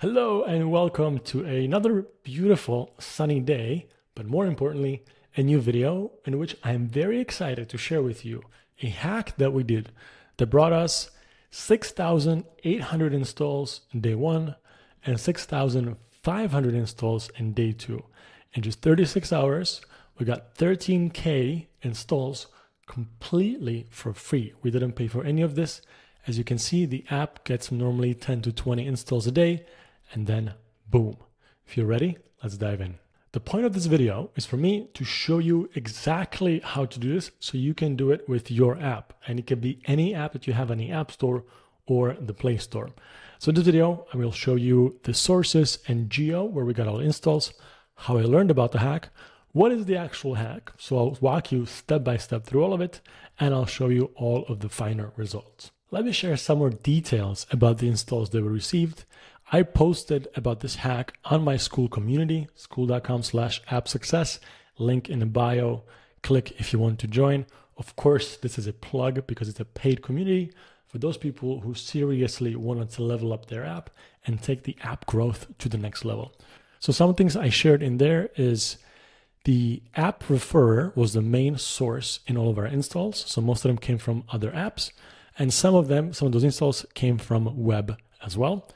Hello and welcome to another beautiful sunny day, but more importantly, a new video in which I am very excited to share with you a hack that we did that brought us 6,800 installs in day one and 6,500 installs in day two. In just 36 hours, we got 13K installs completely for free. We didn't pay for any of this. As you can see, the app gets normally 10 to 20 installs a day and then boom. If you're ready, let's dive in. The point of this video is for me to show you exactly how to do this so you can do it with your app. And it can be any app that you have in the App Store or the Play Store. So in this video, I will show you the sources and geo where we got all installs, how I learned about the hack, what is the actual hack. So I'll walk you step by step through all of it, and I'll show you all of the finer results. Let me share some more details about the installs that we received. I posted about this hack on my Skool community, skool.com slash app success, link in the bio. Click if you want to join. Of course, this is a plug because it's a paid community for those people who seriously wanted to level up their app and take the app growth to the next level. So some things I shared in there is the app referrer was the main source in all of our installs. So most of them came from other apps. And some of them, some of those installs came from web as well.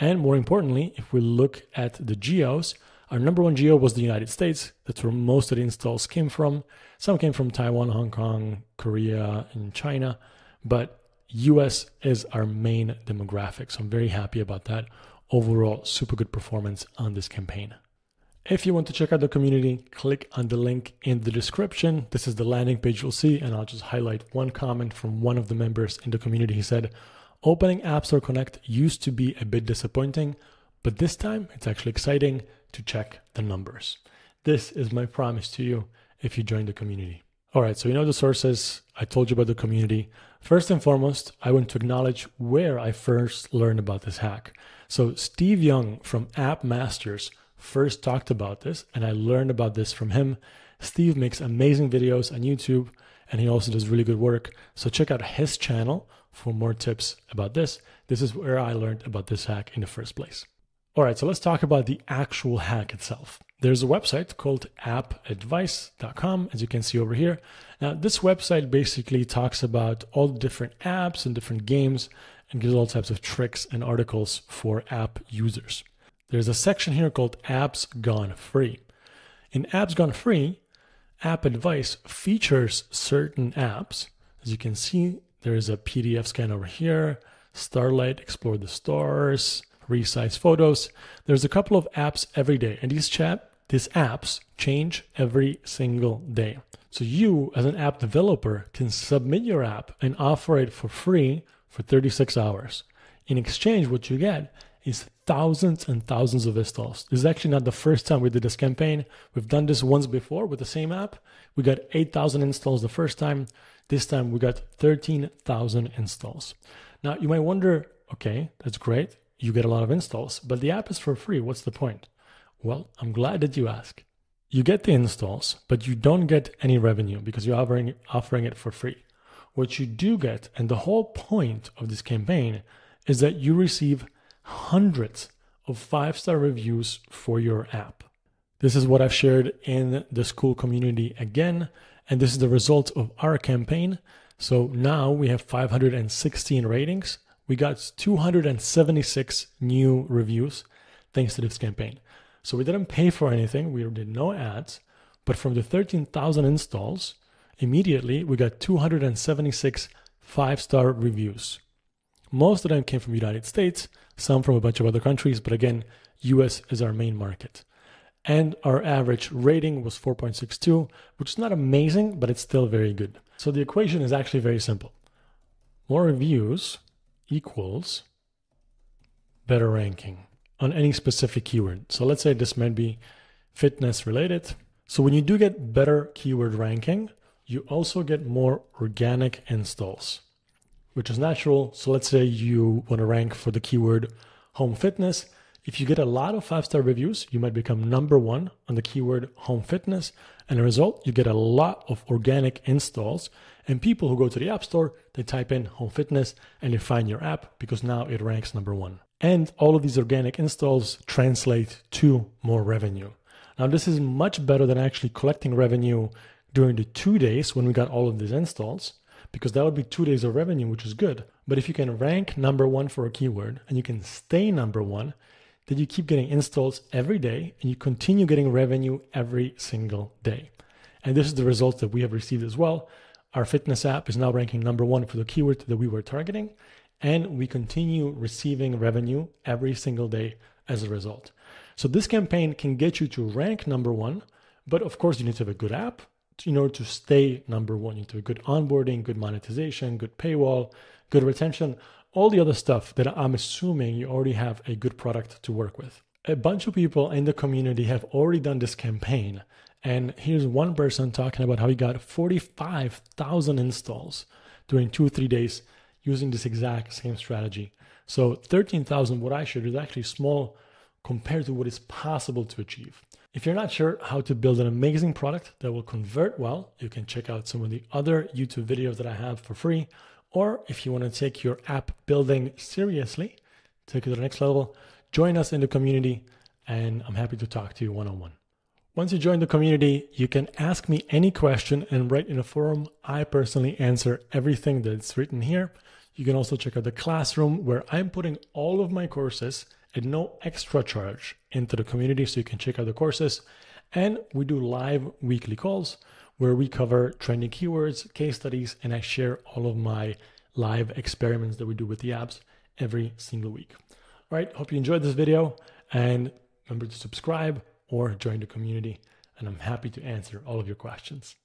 And more importantly, if we look at the geos, our number one geo was the United States. That's where most of the installs came from. Some came from Taiwan, Hong Kong, Korea, and China. But US is our main demographic. So I'm very happy about that. Overall, super good performance on this campaign. If you want to check out the community, click on the link in the description. This is the landing page you'll see, and I'll just highlight one comment from one of the members in the community. He said, Opening App Store Connect used to be a bit disappointing, but this time it's actually exciting to check the numbers. This is my promise to you if you join the community. All right, so you know the sources. I told you about the community. First and foremost, I want to acknowledge where I first learned about this hack. So, Steve Young from App Masters first talked about this, and I learned about this from him. Steve makes amazing videos on YouTube, and he also does really good work. So check out his channel for more tips about this. This is where I learned about this hack in the first place. All right, so let's talk about the actual hack itself. There's a website called appadvice.com, as you can see over here. Now, this website basically talks about all the different apps and different games and gives all types of tricks and articles for app users. There's a section here called Apps Gone Free. In Apps Gone Free, App Advice features certain apps. As you can see, there is a PDF scan over here, Starlight, Explore the Stores, Resize Photos. There's a couple of apps every day, and these chat these apps change every single day. So you, as an app developer, can submit your app and offer it for free for 36 hours. In exchange, what you get is thousands and thousands of installs. This is actually not the first time we did this campaign. We've done this once before with the same app. We got 8,000 installs the first time. This time we got 13,000 installs. Now you might wonder, okay, that's great. You get a lot of installs, but the app is for free. What's the point? Well, I'm glad that you ask. You get the installs, but you don't get any revenue because you're offering, offering it for free. What you do get, and the whole point of this campaign, is that you receive hundreds of five star reviews for your app. This is what I've shared in the Skool community again, and this is the result of our campaign. So now we have 516 ratings. We got 276 new reviews thanks to this campaign. So we didn't pay for anything, we did no ads, but from the 13,000 installs, immediately we got 276 five star reviews. Most of them came from the United States, some from a bunch of other countries, but again, US is our main market. And our average rating was 4.62, which is not amazing, but it's still very good. So the equation is actually very simple. More reviews equals better ranking on any specific keyword. So let's say this might be fitness related. So when you do get better keyword ranking, you also get more organic installs which is natural. So let's say you want to rank for the keyword home fitness. If you get a lot of five star reviews, you might become number one on the keyword home fitness. And a result, you get a lot of organic installs. And people who go to the App Store, they type in home fitness and they find your app because now it ranks number one. And all of these organic installs translate to more revenue. Now, this is much better than actually collecting revenue during the two days when we got all of these installs, because that would be two days of revenue, which is good. But if you can rank number one for a keyword and you can stay number one, then you keep getting installs every day and you continue getting revenue every single day. And this is the results that we have received as well. Our fitness app is now ranking number one for the keyword that we were targeting, and we continue receiving revenue every single day as a result. So this campaign can get you to rank number one, but of course you need to have a good app in order to stay number one. You need good onboarding, good monetization, good paywall, good retention, all the other stuff that I'm assuming you already have a good product to work with. A bunch of people in the community have already done this campaign. And here's one person talking about how he got 45,000 installs during two three days using this exact same strategy. So 13,000, what I shared, is actually small compared to what is possible to achieve. If you're not sure how to build an amazing product that will convert well, you can check out some of the other YouTube videos that I have for free. Or if you want to take your app building seriously, take it to the next level, join us in the community, and I'm happy to talk to you one on one. Once you join the community, you can ask me any question and write in a forum. I personally answer everything that's written here. You can also check out the classroom where I'm putting all of my courses at no extra charge into the community so you can check out the courses. And we do live weekly calls where we cover trending keywords, case studies, and I share all of my live experiments that we do with the apps every single week. All right, hope you enjoyed this video and remember to subscribe or join the community. And I'm happy to answer all of your questions.